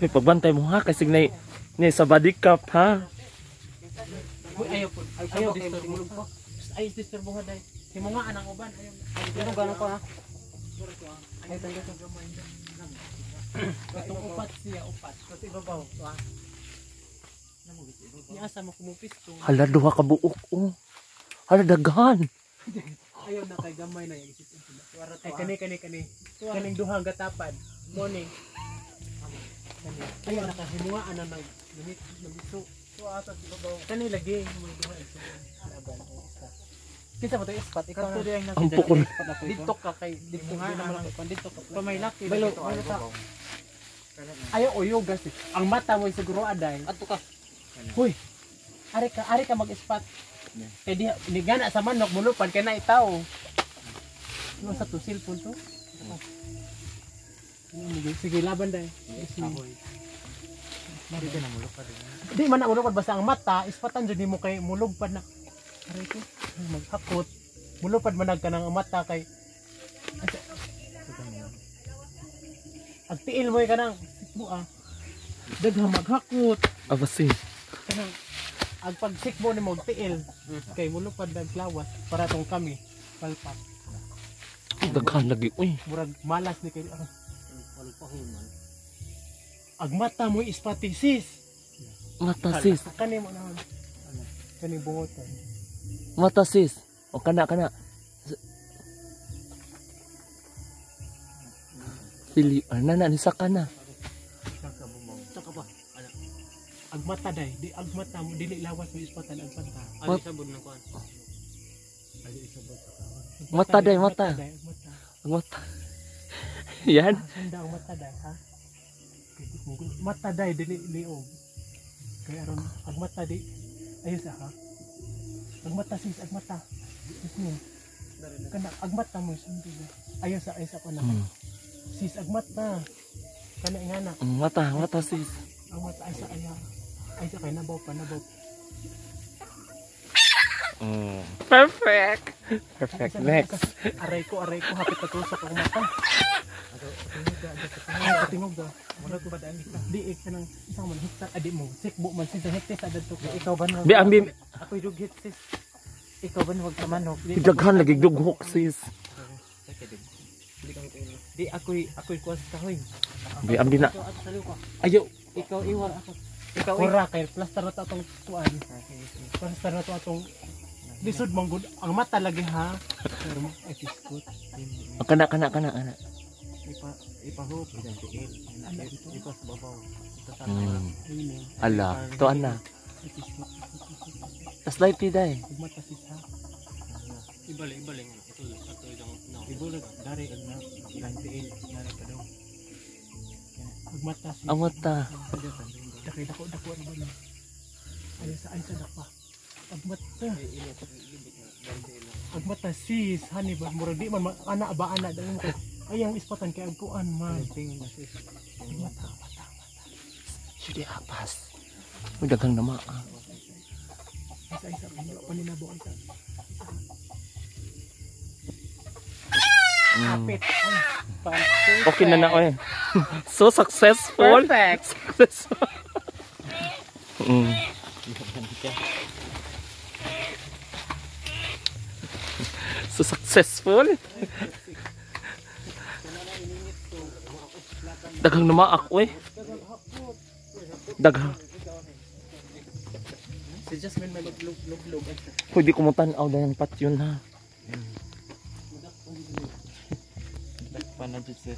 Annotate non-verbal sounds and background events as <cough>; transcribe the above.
May pagbantay mo ha kasi nay ni sa body cup ha. Uy, ayaw po. Ayaw disturb mo po. Ay, disturb mo dai. Himo nga anang uban. Ayaw. Ayaw gano'n ko ha. Ay, tanda ko gamay. Itong upat siya, upat. Kasi ibabaw. Ha? Niasa mo kumupis to. Hala duha ka buok oh. Hala daghan. Ayaw na kay gamay na yung isip. Ay, kani, kani, kani. Kaning duhang gatapan. Morning. Kani. Ayaw na kay himunga ana nag limit namiso. Kani lagi mo duha iso. Laban. Kita mo to ispat ikaw na. Ang pukol. Dito ka kay dito nga naman dito ka. Pamaylaki. Balo, balo ta. Ayaw uyog kasi. Ang mata mo siguro aday. Ato ka. Hoy. Ari ka, ari ka mag-spot. Kaya di, di gana sa manok, mulupad ka na itaw. Ano sa to, cellphone to? Sige, Sige, laban dahil. Di man na mulupad basta ang mata, ispatan dyan mo kay mulupad na. Aray ko, maghakot. Mulupad man ka ng mata kay Agtiil mo ka nang sikbo ah. Daghang maghakot. Abasi. Kanang ang pagsikbo ni mo tiil kay mulupad dag lawas para tong kami palpak. Daghan lagi uy. Murag malas ni kay ah. Agmata mo ispatisis. Mata sis. Kani mo na. Kani bungotan. Mata sis. O kana kana. Pili, ano na, nisa ka na. Saka ba? Agmata day, di agmata mo dili lawas mo ispatan agmata. Mat- sabod na kuan. Mata day, mata. Ang mata. <laughs> Yan. Sanda ang mata day, ha? Mata day dili liog. Kaya aron agmata di ayos ha. Agmata sis agmata. Sis mo. Kana agmata mo sundo. Ayos sa ayos ako na. Mm. Sis agmata. Kana ingana. Mata, mata sis. Ang mata ay sa aya. Ay sa kay nabaw pa nabaw. Mm. Perfect. Perfect. Next. Aray ko, aray ko, hapit ako sa kong mata. Ano tingog da? Wala ko ba daan kita? Di ik nang isang man hektar adi mo. Sikbo man sis hektar sa dadto. Ikaw ba na? Bi ambi Ako yung hit sis. Ikaw ba na wag sa manok? Di, daghan lagi dughok sis. di ako ako yung kuwas kahoy. Bi ambi na. Ayo, ikaw iwal ako. Ikaw ura kay plaster na to atong kuan. Plaster na to atong lisod mong good. Ang mata lagi ha. Pero mo ay kiskot. Ang kana kana kana kana. Ipa ipahop ilang tiil. Ipa sa babaw. Sa Mm. Eh. Ala, to ana. Tas light day. Ugmata sis ha. Ibalik, ibalik nga. Ito. Ito lang. No. Ibulag dari ag na ilang tiil. Nari ka daw. Ugmata sis. Ang mata. Dakay dako dako ano ba na? Ay sa ay sa dapa. Agmata. Agmata sis. Hani ba murag di man ma- ana ba ana dayon ko. Ay ang ispatan kay agkuan man. Sis. Agmata mata. Sige apas. May daghang nama. ah. Isa isa pa paninabo ay sa. Mm. Kapit. Perfect. Okay na na oy. <laughs> so successful. Perfect. <laughs> Successful. mm. So successful. Daghang namaak oy. Daghang. Si Jasmine may maglug-lug-lug. Pwede ko mo tanaw dahil pat yun ha. Panadjit sis.